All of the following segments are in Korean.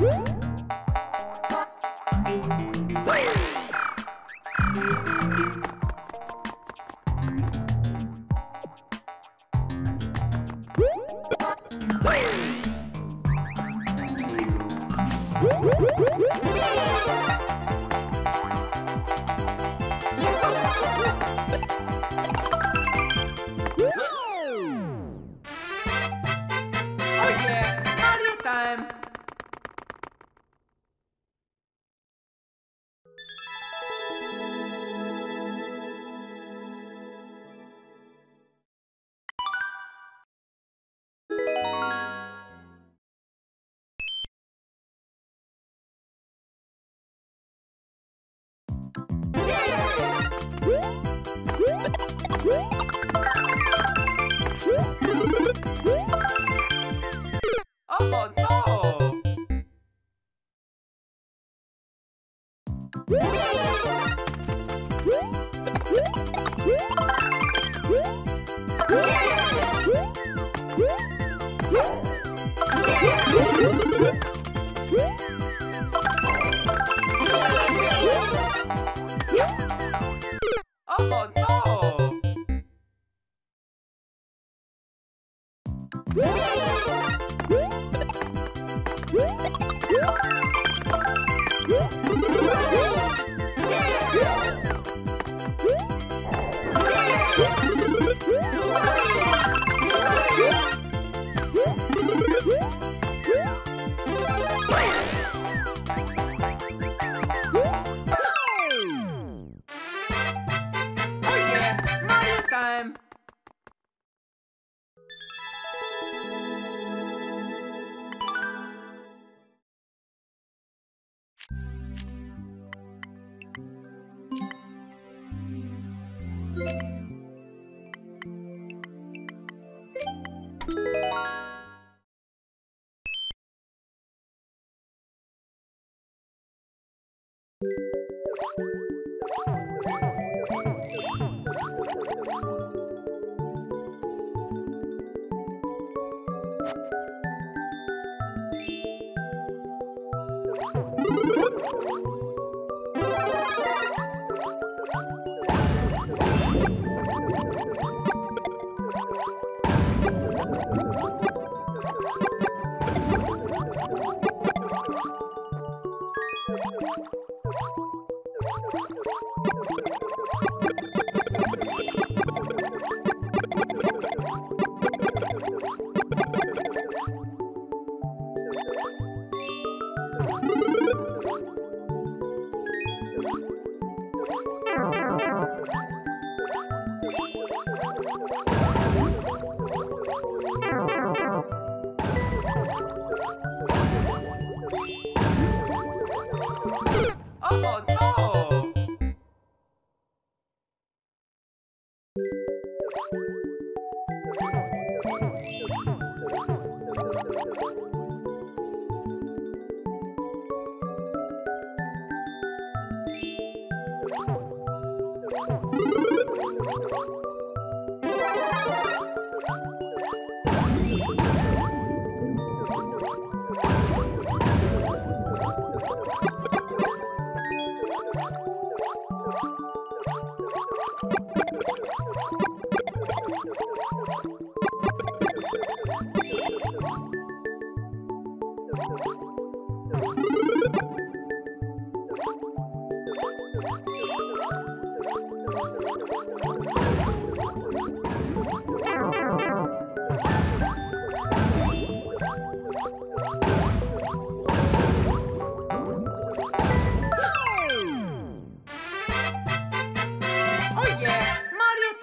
Woo! Oh no!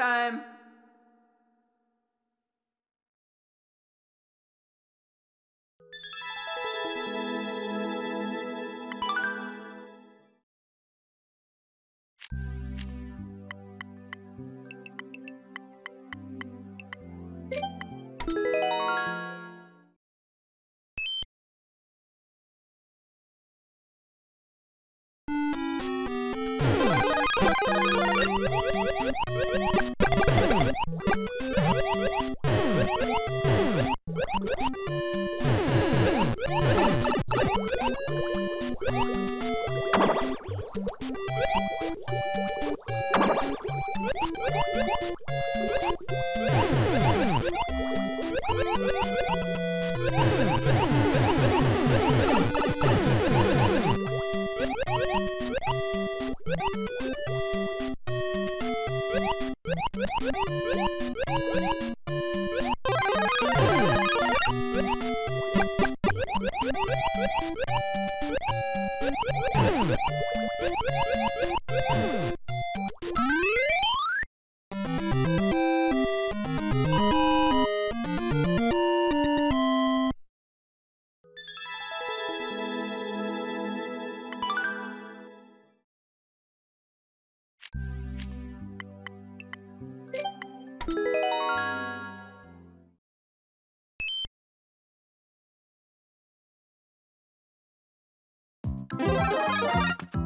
time. Woo!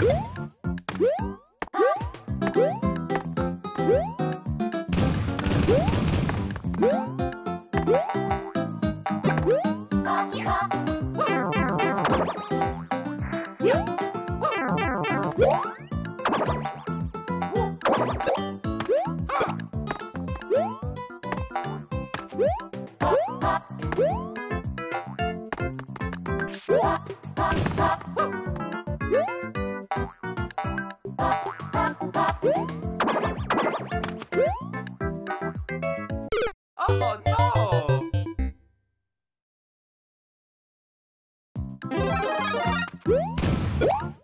Woo! えっ